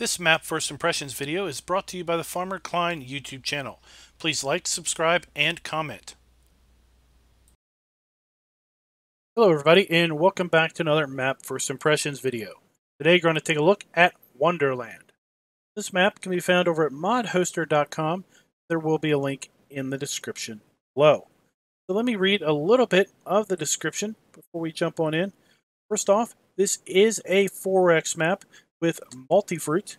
This Map First Impressions video is brought to you by the Farmer Klein YouTube channel. Please like, subscribe, and comment. Hello everybody and welcome back to another Map First Impressions video. Today we're going to take a look at Wonderland. This map can be found over at modhoster.com. There will be a link in the description below. So let me read a little bit of the description before we jump on in. First off, this is a 4X map with multi-fruit.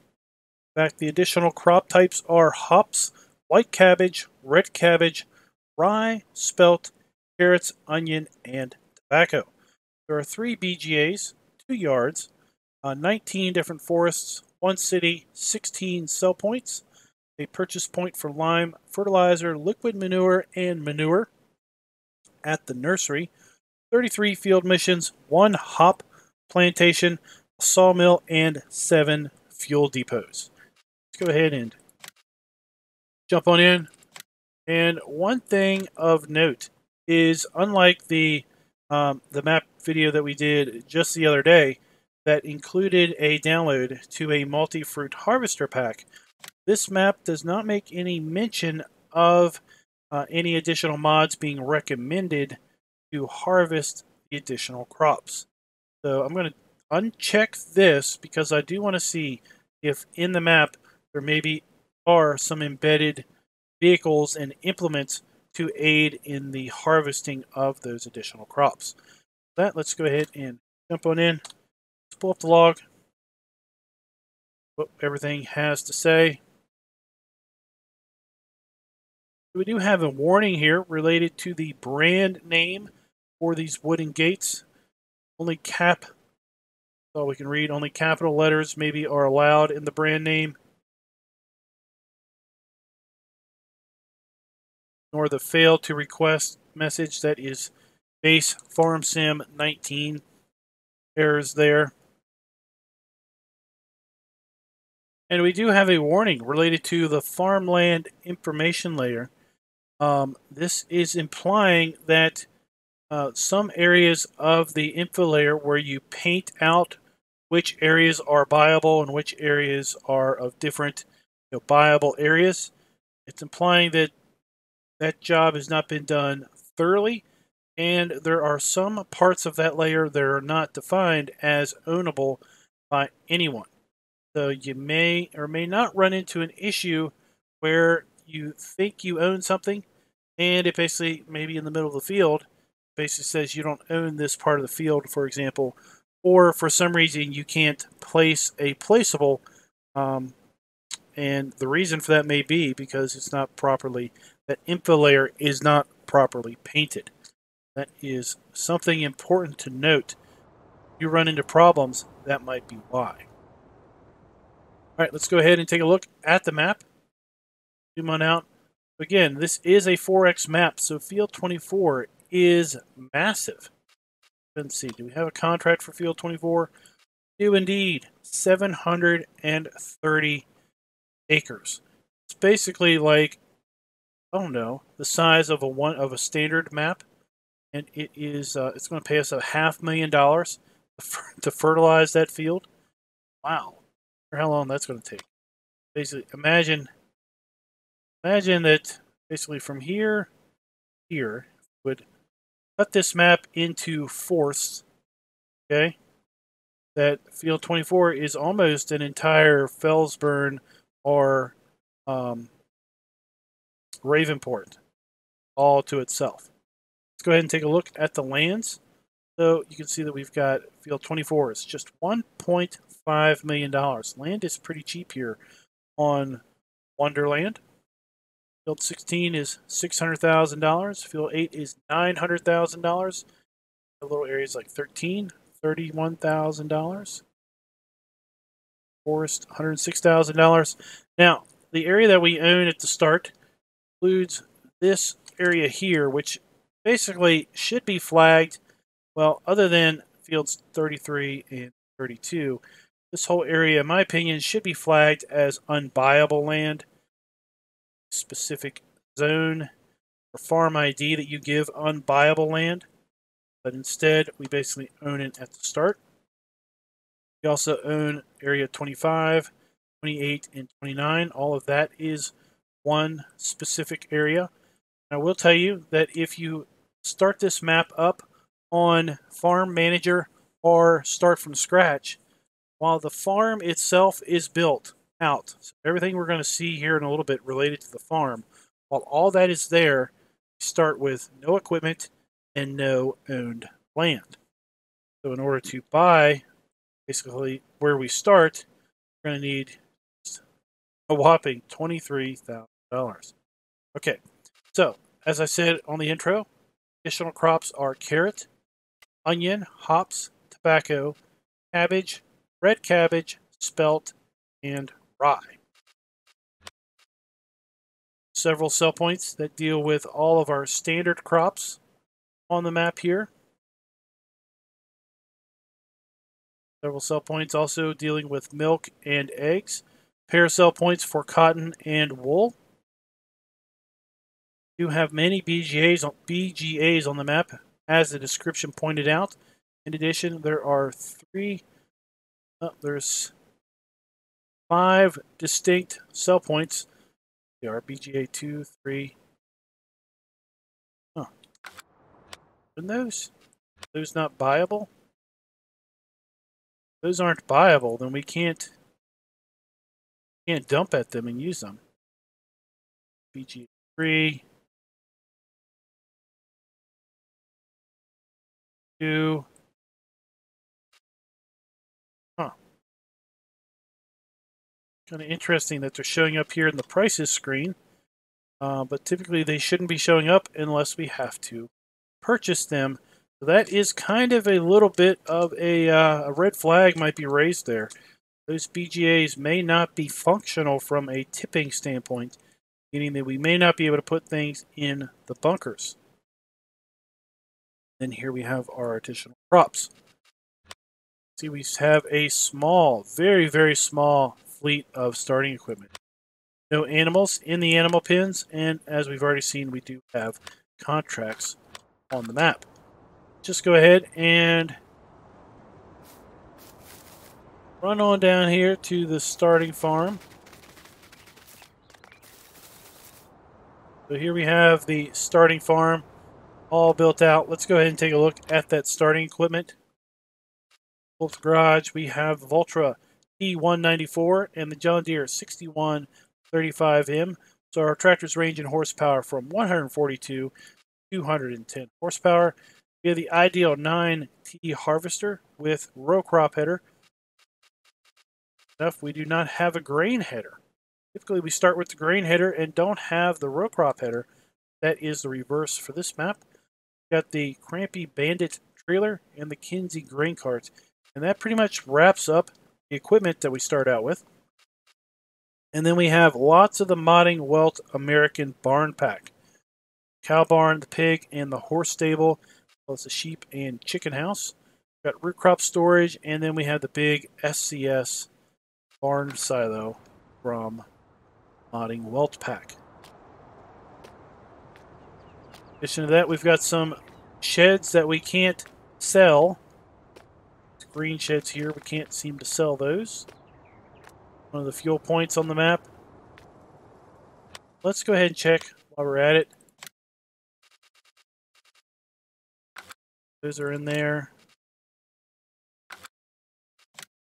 In fact, the additional crop types are hops, white cabbage, red cabbage, rye, spelt, carrots, onion, and tobacco. There are three BGAs, two yards, uh, 19 different forests, one city, 16 sell points, a purchase point for lime, fertilizer, liquid manure, and manure at the nursery, 33 field missions, one hop plantation, sawmill, and seven fuel depots. Let's go ahead and jump on in. And one thing of note is, unlike the um, the map video that we did just the other day, that included a download to a multi-fruit harvester pack, this map does not make any mention of uh, any additional mods being recommended to harvest the additional crops. So I'm going to uncheck this because I do want to see if in the map there maybe are some embedded vehicles and implements to aid in the harvesting of those additional crops. that, let's go ahead and jump on in. Let's pull up the log. What everything has to say. We do have a warning here related to the brand name for these wooden gates. Only cap so we can read only capital letters maybe are allowed in the brand name. Nor the fail to request message that is base farm sim 19 errors there. And we do have a warning related to the farmland information layer. Um, this is implying that uh, some areas of the info layer where you paint out which areas are buyable and which areas are of different you know, areas. It's implying that that job has not been done thoroughly, and there are some parts of that layer that are not defined as ownable by anyone. So you may or may not run into an issue where you think you own something, and it basically, maybe in the middle of the field, basically says you don't own this part of the field, for example, or for some reason you can't place a placeable. Um, and the reason for that may be because it's not properly, that info layer is not properly painted. That is something important to note. If you run into problems, that might be why. All right, let's go ahead and take a look at the map. Zoom on out. Again, this is a 4X map, so field 24 is massive. Let's see, do we have a contract for Field 24? Do indeed. 730 acres. It's basically like, I don't know, the size of a one of a standard map. And it is, uh, it's going to pay us a half million dollars to fertilize that field. Wow. For how long that's going to take. Basically, imagine, imagine that basically from here, here, would cut this map into fourths, okay, that field 24 is almost an entire Felsbrunn or um, Ravenport all to itself. Let's go ahead and take a look at the lands. So you can see that we've got field 24 is just $1.5 million. Land is pretty cheap here on Wonderland. Field 16 is $600,000. Field 8 is $900,000. The little areas like 13, $31,000. Forest, $106,000. Now, the area that we own at the start includes this area here, which basically should be flagged. Well, other than fields 33 and 32, this whole area, in my opinion, should be flagged as unbuyable land specific zone or farm ID that you give unbuyable land. But instead, we basically own it at the start. We also own Area 25, 28, and 29. All of that is one specific area. I will tell you that if you start this map up on Farm Manager or start from scratch, while the farm itself is built out, so everything we're going to see here in a little bit related to the farm, while all that is there, start with no equipment and no owned land. So in order to buy basically where we start, we're going to need a whopping $23,000. Okay, so as I said on the intro, additional crops are carrot, onion, hops, tobacco, cabbage, red cabbage, spelt, and Several sell points that deal with all of our standard crops on the map here. Several sell points also dealing with milk and eggs. Pair sell points for cotton and wool. You have many BGAs on, BGAs on the map, as the description pointed out. In addition, there are three, oh, there's five distinct cell points. They are BGA 2, 3. Huh. And those? Those not buyable? those aren't buyable, then we can't can't dump at them and use them. BG three. Two. Kind of interesting that they're showing up here in the prices screen. Uh, but typically they shouldn't be showing up unless we have to purchase them so that is kind of a little bit of a, uh, a red flag might be raised there. Those BGAs may not be functional from a tipping standpoint, meaning that we may not be able to put things in the bunkers. Then here we have our additional props. See, we have a small, very, very small fleet of starting equipment. No animals in the animal pens, and as we've already seen, we do have contracts on the map. Just go ahead and run on down here to the starting farm. So here we have the starting farm all built out. Let's go ahead and take a look at that starting equipment. Wolf's Garage, we have Valtra. 194 and the John Deere 6135M. So our tractors range in horsepower from 142 to 210 horsepower. We have the Ideal 9T harvester with row crop header. Enough, we do not have a grain header. Typically, we start with the grain header and don't have the row crop header. That is the reverse for this map. We've got the Krampe Bandit trailer and the Kinze grain cart. And that pretty much wraps up equipment that we start out with. And then we have lots of the Modding Welt American barn pack. Cow barn, the pig, and the horse stable plus the sheep and chicken house. We've got root crop storage, and then we have the big SCS barn silo from Modding Welt Pack. In addition to that, we've got some sheds that we can't sell. Green sheds here, we can't seem to sell those. One of the fuel points on the map. Let's go ahead and check while we're at it. Those are in there.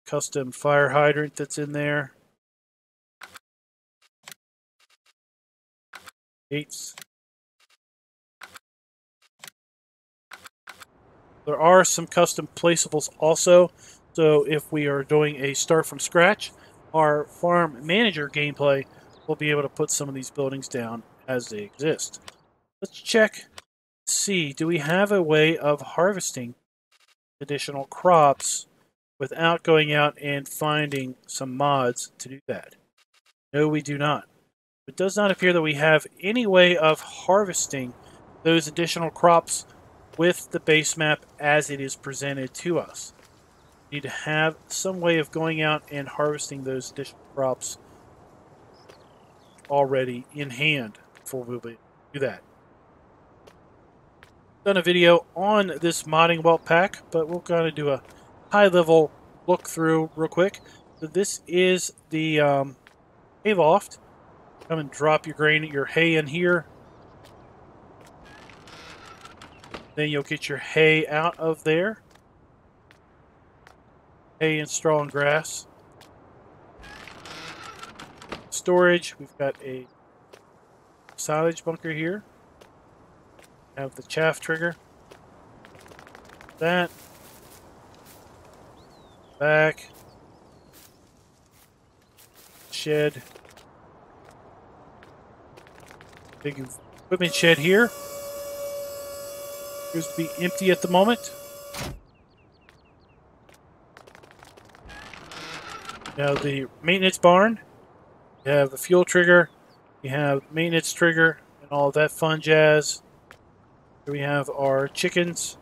Custom fire hydrant that's in there. Gates. There are some custom placeables also. So if we are doing a start from scratch, our farm manager gameplay will be able to put some of these buildings down as they exist. Let's check see, do we have a way of harvesting additional crops without going out and finding some mods to do that? No, we do not. It does not appear that we have any way of harvesting those additional crops with the base map as it is presented to us. We need to have some way of going out and harvesting those additional crops already in hand before we'll do that done a video on this modding Welt pack, but we'll kind of do a high level look through real quick. So this is the um, hay loft. Come and drop your grain, your hay in here. Then you'll get your hay out of there. Hay and straw and grass. Storage, we've got a silage bunker here. Have the chaff trigger. That. Back. Shed. Big equipment shed here. Appears to be empty at the moment. Now the maintenance barn. You have the fuel trigger. You have maintenance trigger and all that fun jazz. Here we have our chickens.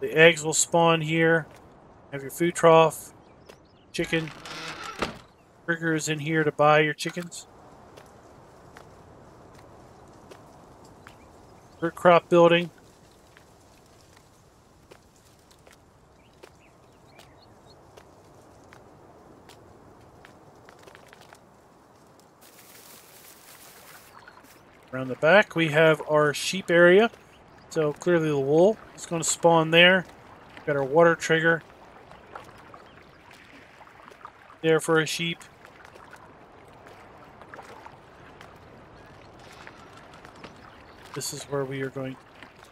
The eggs will spawn here. Have your food trough. Chicken. Trigger is in here to buy your chickens. Root crop building. Around the back, we have our sheep area. So clearly the wool is going to spawn there. Got our water trigger there for a sheep. This is where we are going to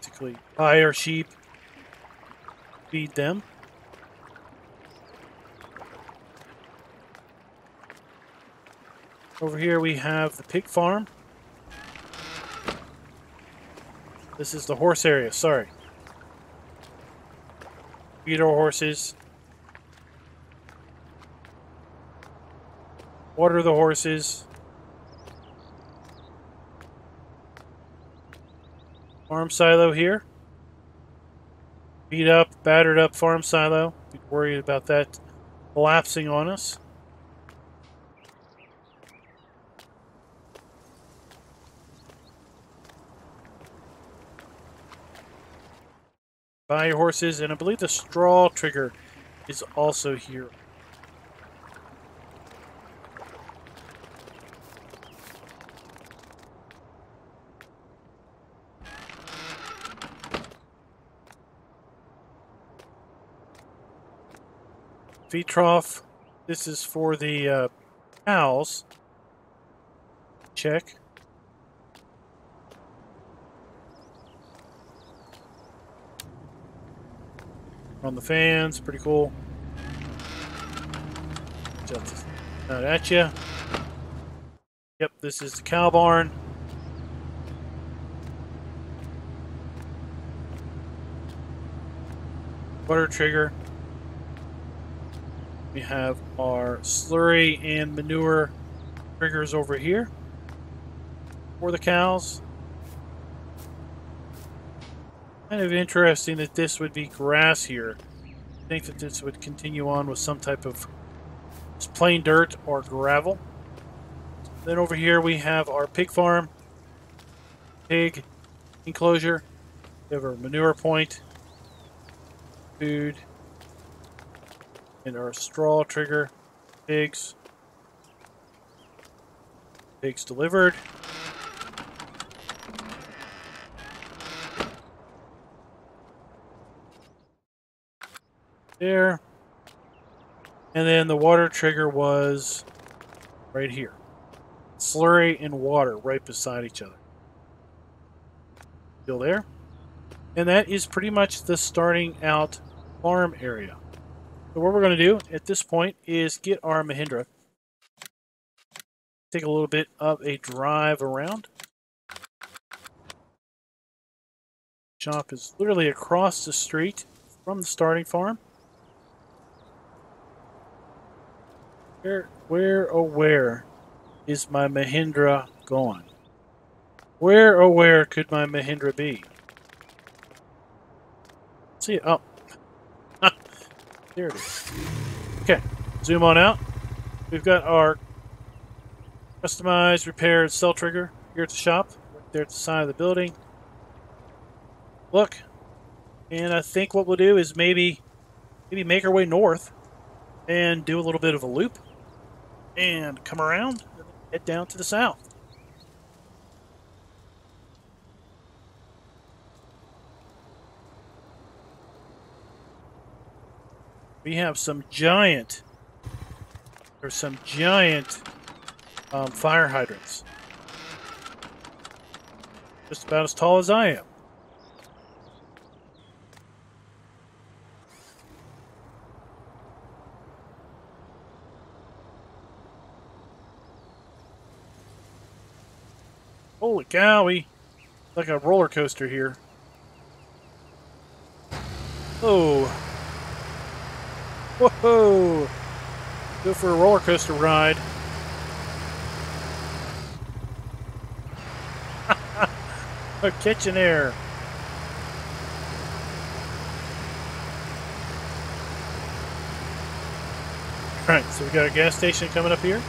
basically buy our sheep, feed them. Over here we have the pig farm. This is the horse area, sorry. Feed our horses. Water the horses. Farm silo here. Beat up, battered up farm silo. Be worried about that collapsing on us. Buy your horses, and I believe the straw trigger is also here. Feed trough. This is for the uh, cows. Check. On the fans. Pretty cool. Just not at you. Yep, this is the cow barn. Butter trigger. We have our slurry and manure triggers over here for the cows. Kind of interesting that this would be grass here. I think that this would continue on with some type of plain dirt or gravel. Then over here we have our pig farm, pig enclosure. We have our manure point, food, and our straw trigger, pigs. Pigs delivered. There. And then the water trigger was right here. Slurry and water right beside each other. Still there. And that is pretty much the starting out farm area. So what we're going to do at this point is get our Mahindra. Take a little bit of a drive around. Shop is literally across the street from the starting farm. Where, where, oh where is my Mahindra gone? Where, oh where could my Mahindra be? See, oh. there it is. Okay, zoom on out. We've got our customized, repaired cell trigger here at the shop, right there at the side of the building. Look, and I think what we'll do is maybe, maybe make our way north and do a little bit of a loop and come around and head down to the south. We have some giant, there's some giant um, fire hydrants. Just about as tall as I am. Holy cowie! Like a roller coaster here. Oh. Whoa! Go for a roller coaster ride. a kitchen air. Alright, so we got a gas station coming up here.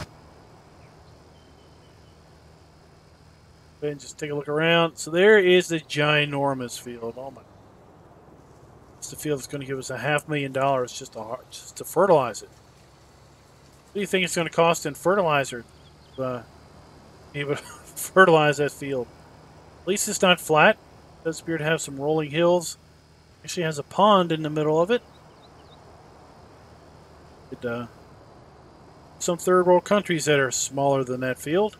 And just take a look around. So there is the ginormous field. Oh my! It's the field that's going to give us a half million dollars just to just to fertilize it. What do you think it's going to cost in fertilizer? To, uh, able to fertilize that field. At least it's not flat. Does appear to have some rolling hills. Actually has a pond in the middle of it. it uh, some third world countries that are smaller than that field.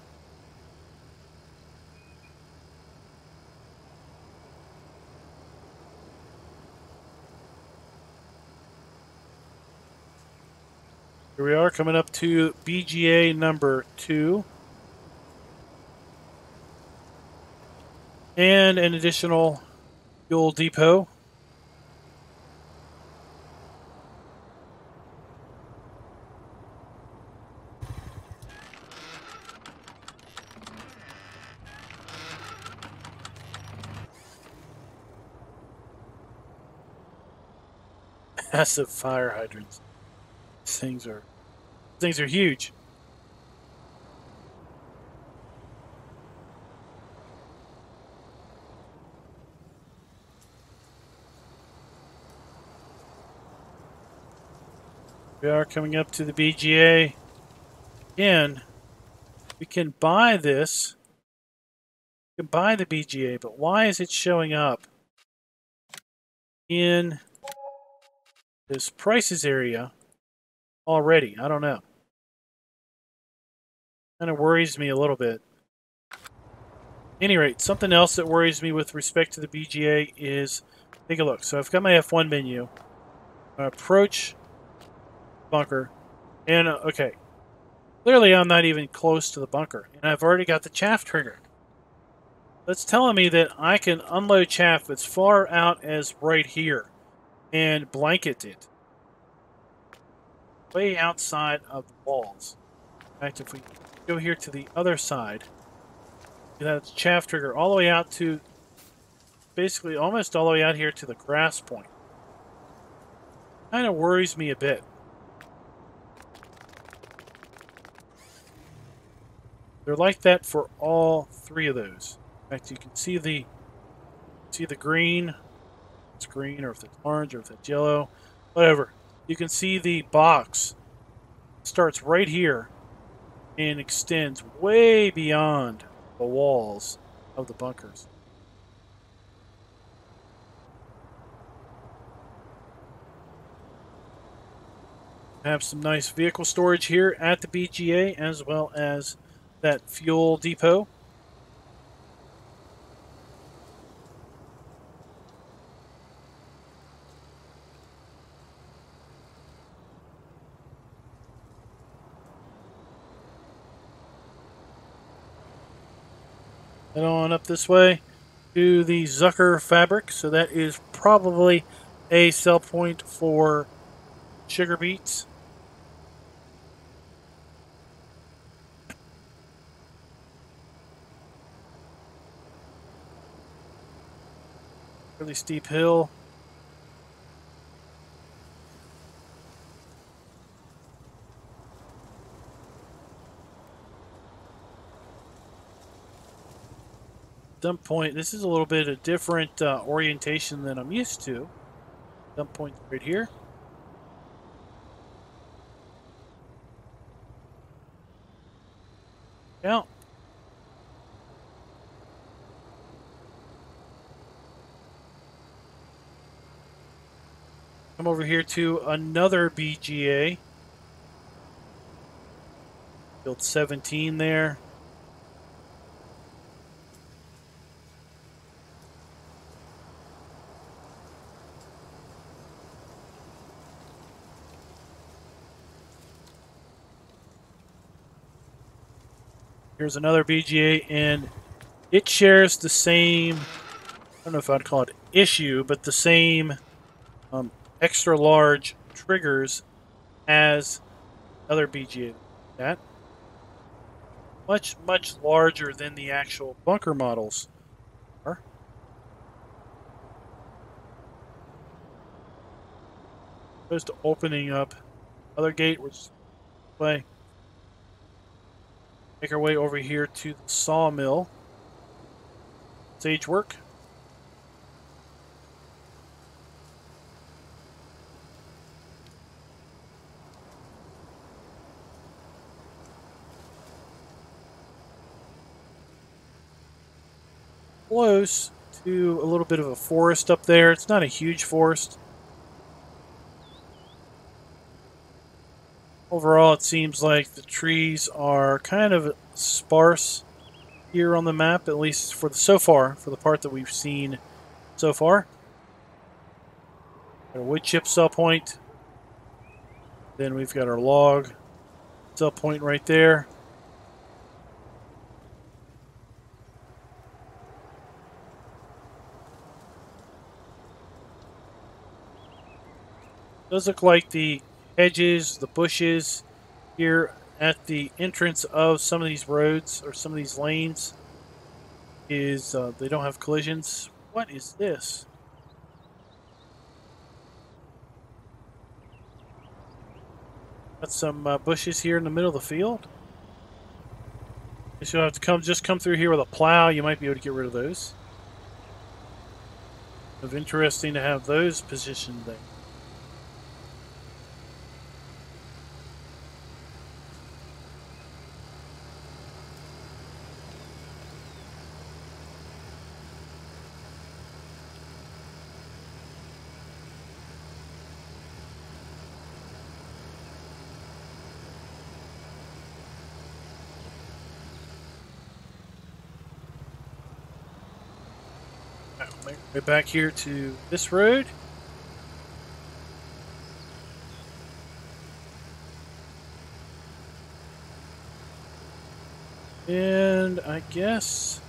Here we are coming up to BGA number two. And an additional fuel depot. Massive fire hydrants. Things are things are huge. We are coming up to the BGA. Again, we can buy this. We can buy the BGA, but why is it showing up in this prices area already. I don't know. Kind of worries me a little bit. any rate, something else that worries me with respect to the BGA is, take a look. So I've got my F1 menu. approach bunker. And, uh, okay. Clearly I'm not even close to the bunker. And I've already got the chaff trigger. That's telling me that I can unload chaff as far out as right here and blanket it way outside of the walls. In fact, if we go here to the other side, that's chaff trigger all the way out to basically almost all the way out here to the grass point. Kind of worries me a bit. They're like that for all three of those. In fact, you can see the see the green. It's green, or if it's orange, or if it's yellow, whatever you can see the box starts right here and extends way beyond the walls of the bunkers. Have some nice vehicle storage here at the BGA as well as that fuel depot. Head on up this way to the Zucker fabric. So that is probably a sell point for sugar beets. Really steep hill. dump point. This is a little bit a different uh, orientation than I'm used to. Dump point right here. Out. Come over here to another BGA. Build 17 there. Here's another BGA, and it shares the same, I don't know if I'd call it issue, but the same um, extra large triggers as other BGA. That much, much larger than the actual bunker models are. Opposed to opening up other gate, which way. Make our way over here to the sawmill. Sage work. Close to a little bit of a forest up there. It's not a huge forest. Overall, it seems like the trees are kind of sparse here on the map, at least for the, so far, for the part that we've seen so far. Got a wood chip sell point. Then we've got our log sell point right there. Does look like the hedges, the bushes here at the entrance of some of these roads or some of these lanes is uh, they don't have collisions. What is this? Got some uh, bushes here in the middle of the field. You'll have to come just come through here with a plow. You might be able to get rid of those. Of interesting to have those positioned there. Right back here to this road. And I guess...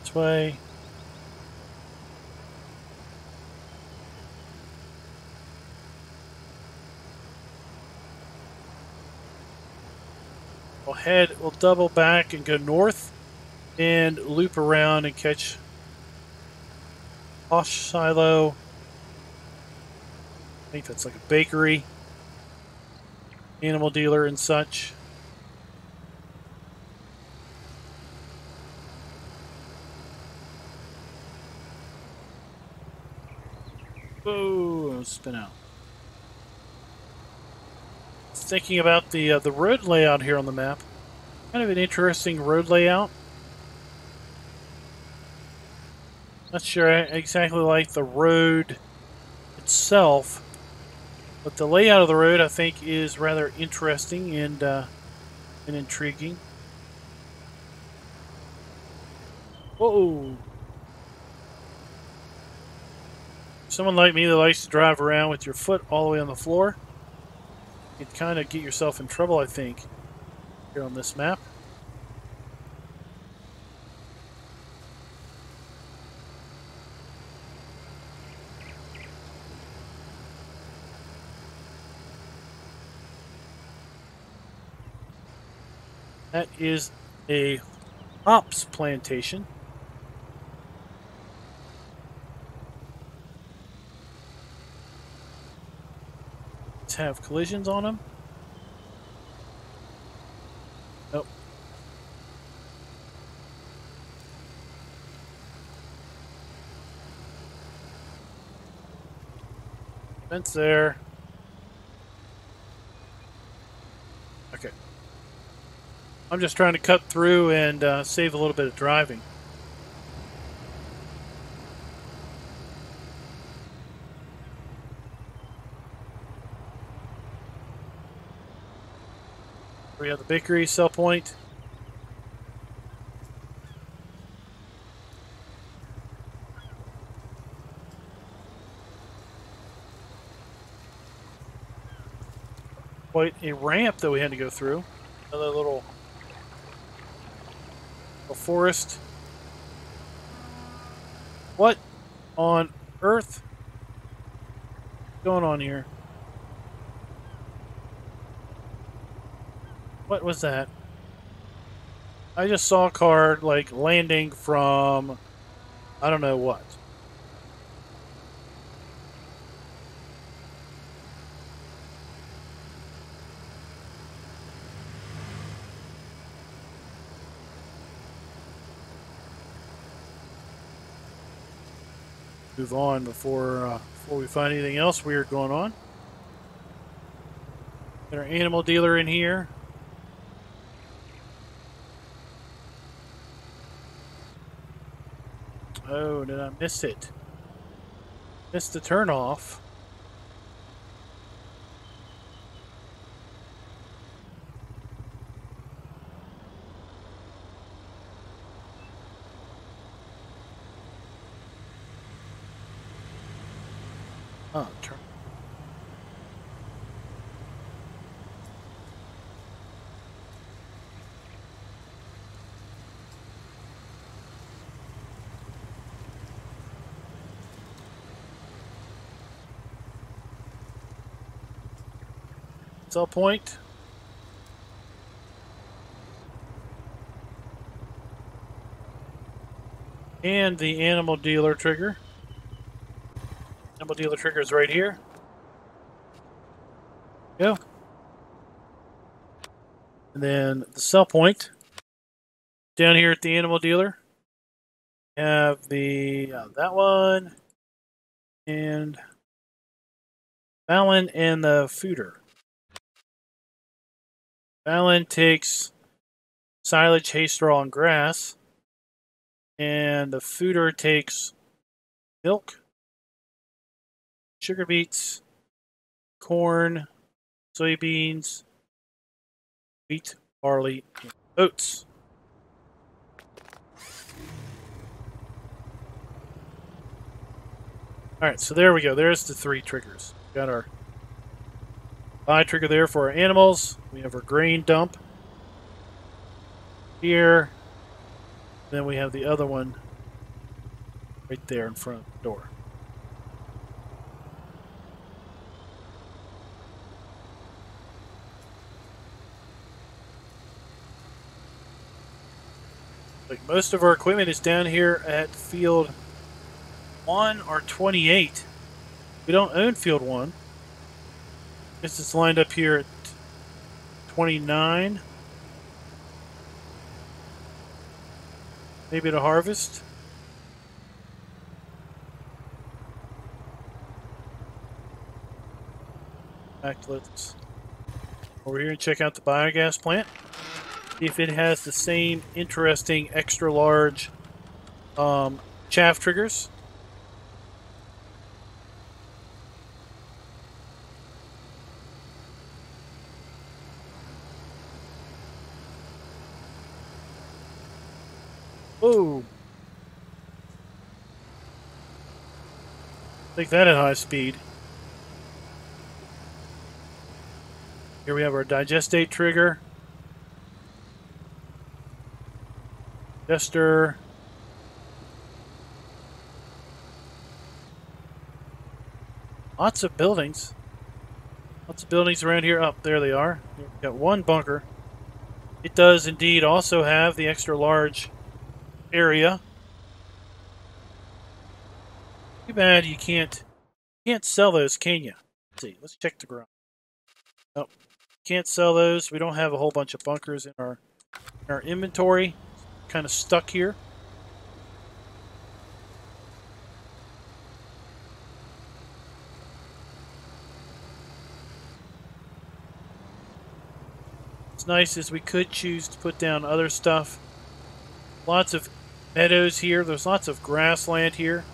This way. Head, we'll double back and go north and loop around and catch Posh Silo. I think that's like a bakery, animal dealer, and such. Oh, spin out thinking about the uh, the road layout here on the map. Kind of an interesting road layout. Not sure I exactly like the road itself, but the layout of the road I think is rather interesting and uh, and intriguing. Whoa! Someone like me that likes to drive around with your foot all the way on the floor you'd kind of get yourself in trouble, I think, here on this map. That is a hops plantation. have collisions on them. Fence there. Okay. I'm just trying to cut through and uh, save a little bit of driving. We have the bakery sell point. Quite a ramp that we had to go through. Another little, little forest. What on earth going on here? What was that? I just saw a car, like, landing from... I don't know what. Move on before uh, before we find anything else weird going on. Got our animal dealer in here. Oh, did I miss it? Missed the turn off. Oh, turn. Point. And the animal dealer trigger. Animal dealer trigger is right here. Go. And then the sell point. Down here at the animal dealer. Have the uh, that one and one and the fooder. Alan takes silage, hay straw, and grass. And the fooder takes milk, sugar beets, corn, soybeans, wheat, barley, and oats. Alright, so there we go. There's the three triggers. Got our buy trigger there for our animals. We have our grain dump here. Then we have the other one right there in front of the door. Most of our equipment is down here at field 1 or 28. We don't own field 1. Guess it's lined up here at 29. Maybe to harvest. Back let's over here and check out the biogas plant. If it has the same interesting extra large um, chaff triggers. Take that at high speed. Here we have our digestate trigger. Jester. Lots of buildings. Lots of buildings around here. Up oh, there they are. We've got one bunker. It does indeed also have the extra large area. Too bad you can't can't sell those, can you? Let's see. Let's check the ground. Nope. Can't sell those. We don't have a whole bunch of bunkers in our in our inventory kind of stuck here. What's nice as we could choose to put down other stuff. Lots of meadows here. There's lots of grassland here.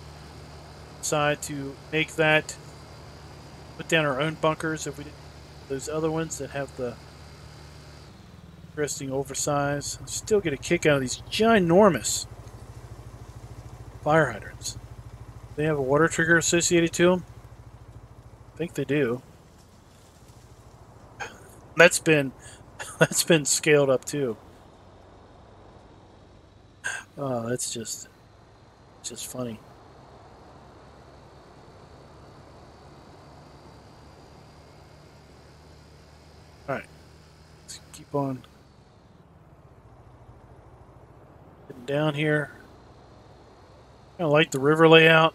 Decide to make that. Put down our own bunkers if we did those other ones that have the interesting oversize. Still get a kick out of these ginormous fire hydrants. They have a water trigger associated to them. I think they do. That's been that's been scaled up too. Oh, that's just just funny. All right, let's keep on getting down here. I like the river layout.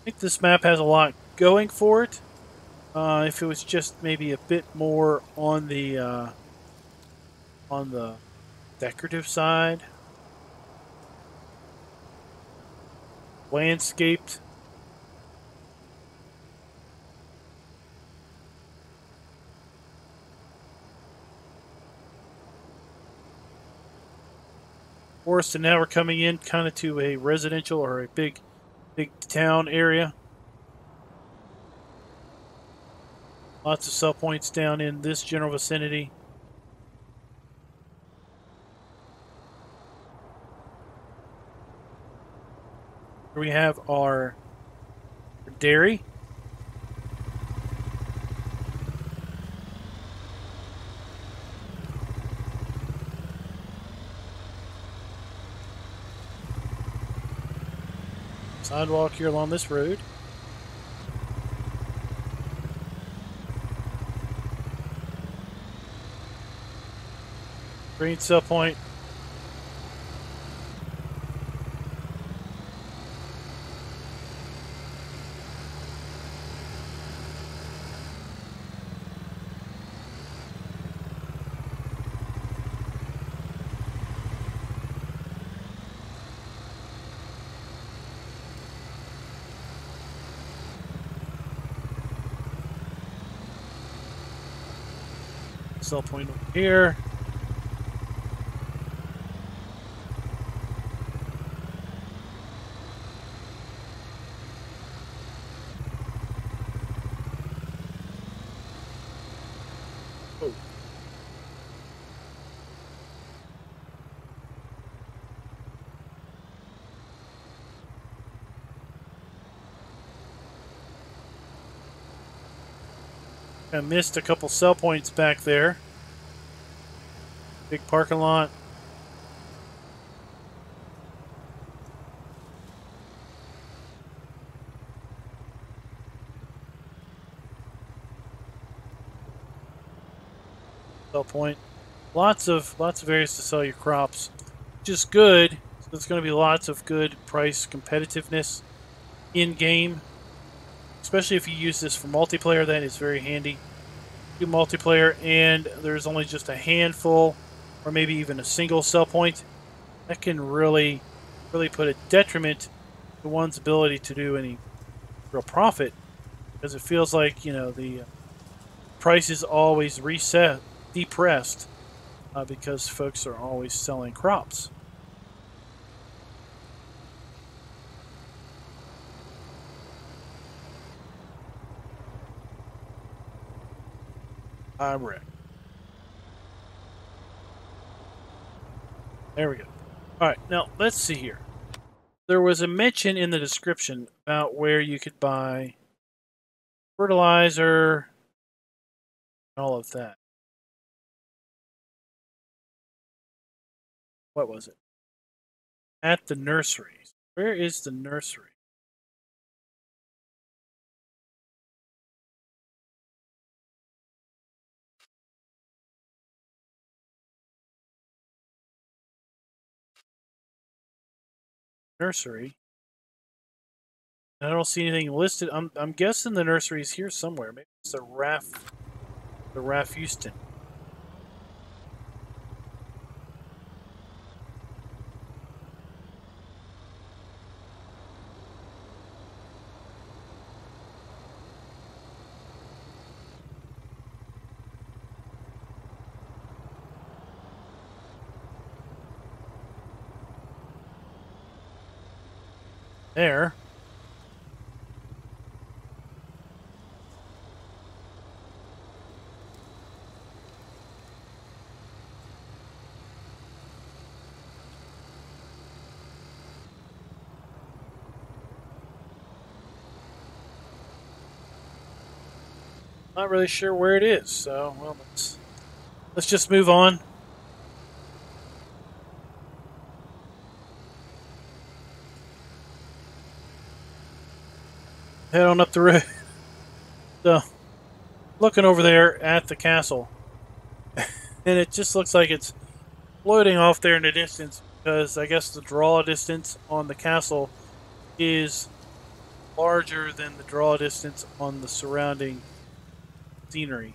I think this map has a lot going for it. Uh, if it was just maybe a bit more on the uh, on the decorative side, landscaped. Forest, and now we're coming in kind of to a residential or a big, big town area. Lots of sell points down in this general vicinity. Here we have our dairy. Sidewalk here along this road. Green sell point. Point over here. I missed a couple sell points back there. Big parking lot. Sell point. Lots of lots of areas to sell your crops, is good. So there's going to be lots of good price competitiveness in game especially if you use this for multiplayer then it's very handy do multiplayer and there's only just a handful or maybe even a single sell point that can really really put a detriment to one's ability to do any real profit because it feels like you know the price is always reset depressed uh, because folks are always selling crops I'm Rick. There we go. All right, now let's see here. There was a mention in the description about where you could buy fertilizer, and all of that. What was it? At the nursery. Where is the nursery? Nursery. I don't see anything listed. I'm I'm guessing the nursery is here somewhere. Maybe it's the RAF, the RAF Houston. There. Not really sure where it is, so well let's let's just move on. Head on up the road. So, looking over there at the castle, and it just looks like it's floating off there in the distance because I guess the draw distance on the castle is larger than the draw distance on the surrounding scenery.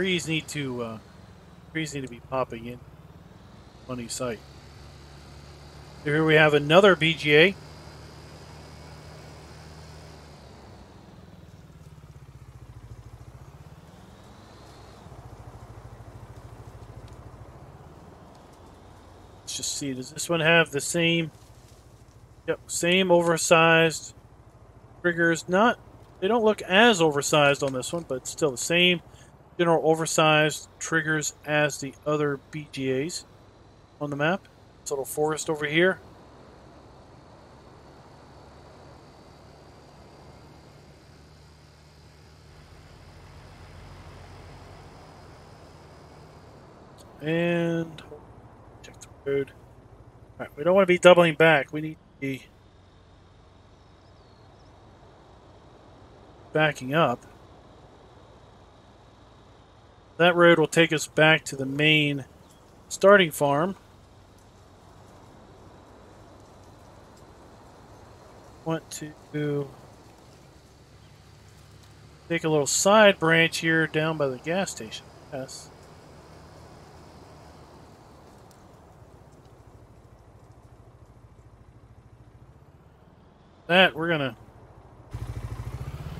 Trees need to uh, trees need to be popping in. Funny sight. Here we have another BGA. Let's just see, does this one have the same, yep, same oversized triggers? Not, they don't look as oversized on this one, but still the same general oversized triggers as the other BGAs on the map. This little forest over here. And check the Road. Alright, we don't want to be doubling back. We need to be backing up. That road will take us back to the main starting farm. Want to take a little side branch here down by the gas station. Yes. that, we're to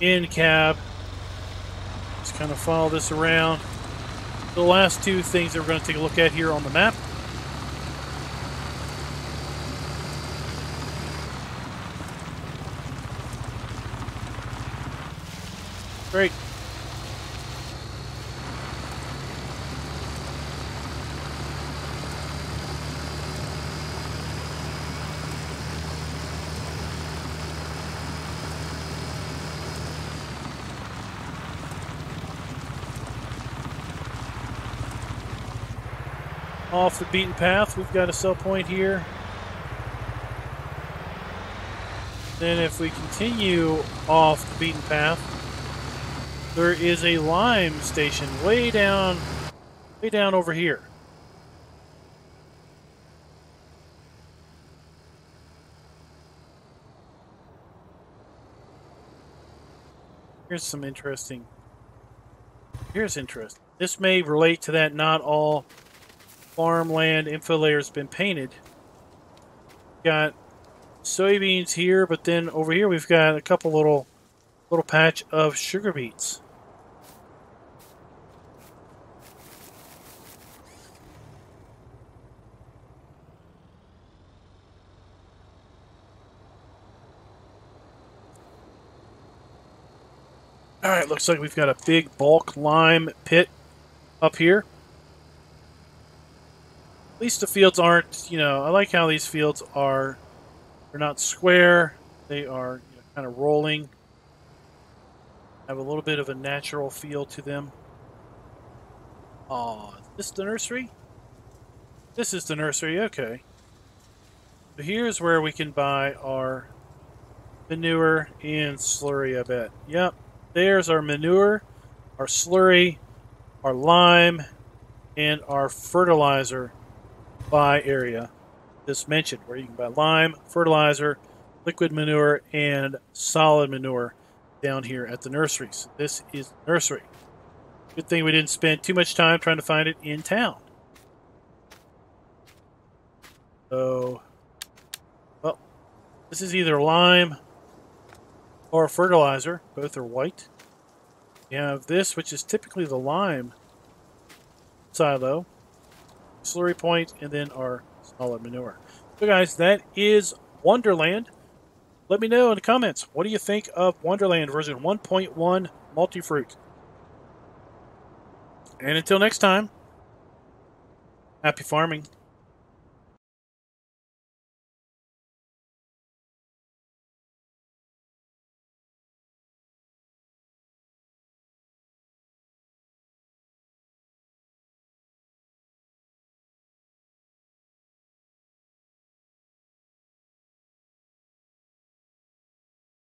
in cab. Just kind of follow this around. The last two things that we're going to take a look at here on the map. Great. The beaten path. We've got a sell point here. Then if we continue off the beaten path, there is a lime station way down, way down over here. Here's some interesting. Here's interesting. This may relate to that not all farmland info layer has been painted. Got soybeans here, but then over here we've got a couple little little patch of sugar beets. All right, looks like we've got a big bulk lime pit up here. At least the fields aren't, you know, I like how these fields are, they're not square, they are you know, kind of rolling, have a little bit of a natural feel to them. Oh, is this the nursery? This is the nursery, okay. So here's where we can buy our manure and slurry, I bet. Yep, there's our manure, our slurry, our lime, and our fertilizer buy area just mentioned, where you can buy lime, fertilizer, liquid manure, and solid manure down here at the nurseries. This is nursery. Good thing we didn't spend too much time trying to find it in town. So, well, This is either lime or fertilizer. Both are white. You have this, which is typically the lime silo, slurry point, and then our solid manure. So, guys, that is Wonderland. Let me know in the comments what do you think of Wonderland version 1.1 multi-fruit? And until next time, happy farming.